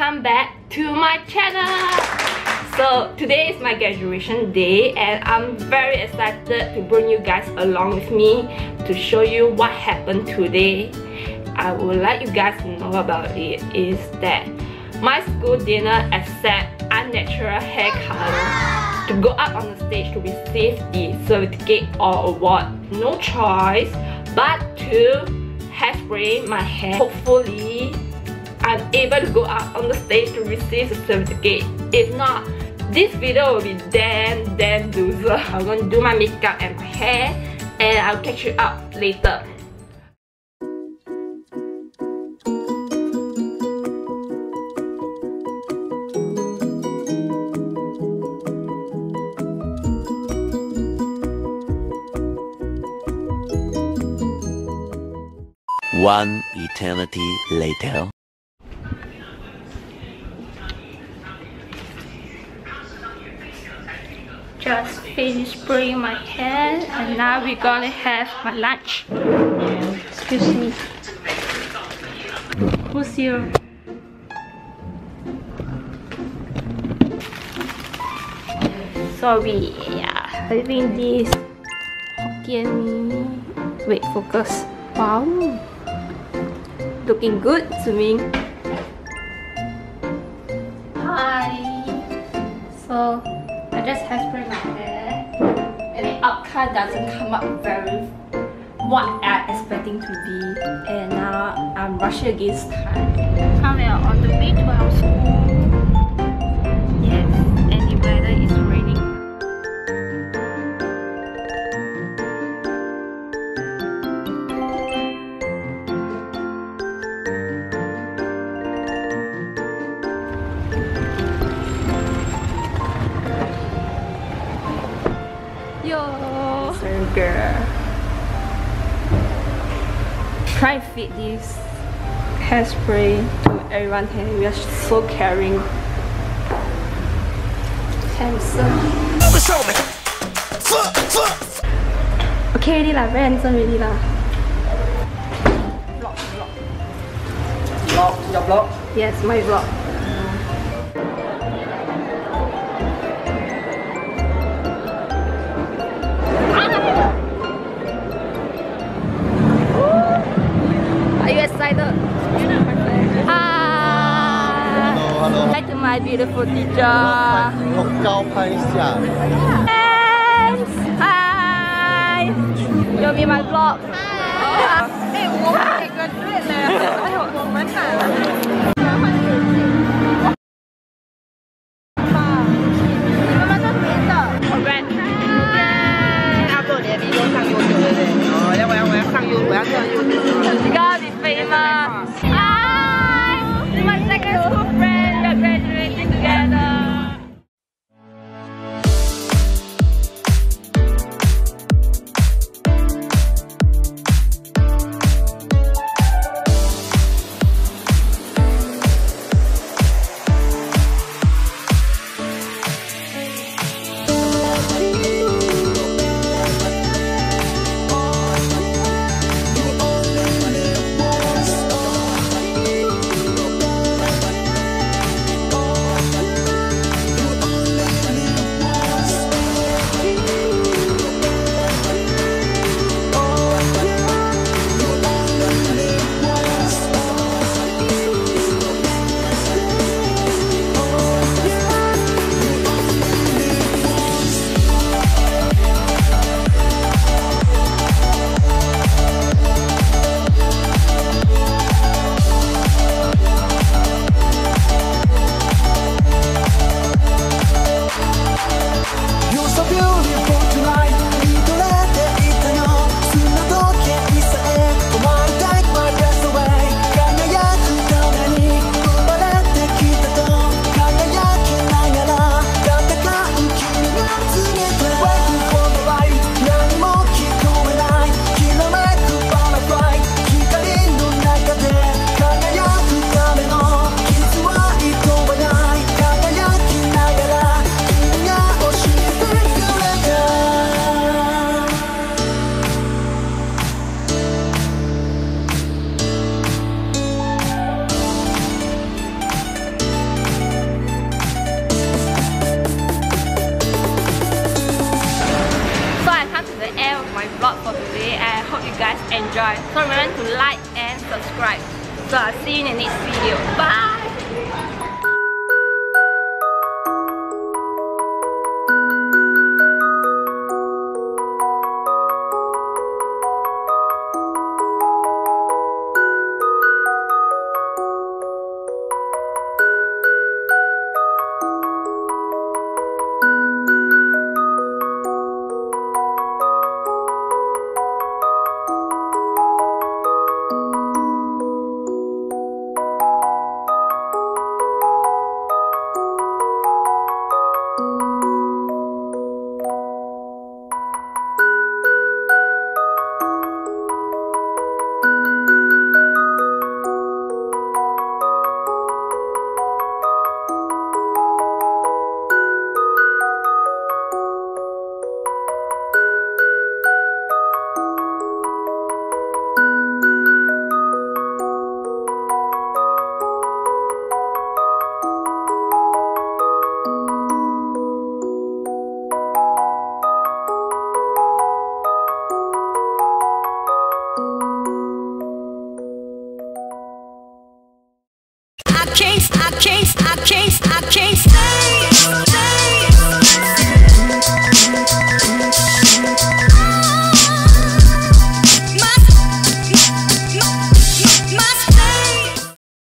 welcome back to my channel. So today is my graduation day and I'm very excited to bring you guys along with me to show you what happened today. I would like you guys know about it is that my school didn't accept unnatural hair color to go up on the stage to receive the certificate or award no choice but to hairspray my hair. Hopefully I'm able to go up on the stage to receive the certificate. If not, this video will be damn damn loser. I'm gonna do my makeup and my hair and I'll catch you up later. One eternity later. Just finished spraying my hair and now we're gonna have my lunch. Excuse me. Who's here? So we are having this Hokkien Wait, focus. Wow. Looking good to me. Hi. So I just hairspray my hair and the outcome doesn't come up very what I expecting to be and now I'm rushing against time. Now we on the way to our school. Girl. Try fit this hairspray to everyone here. We are so caring. Handsome. Okay, already lah. Very handsome already lah. Vlog, vlog. Vlog, your vlog. Yes, my vlog. Hi, beautiful teacher. Thanks. Hi. You'll be my vlog. So remember to like and subscribe. So I'll see you in the next video. Bye!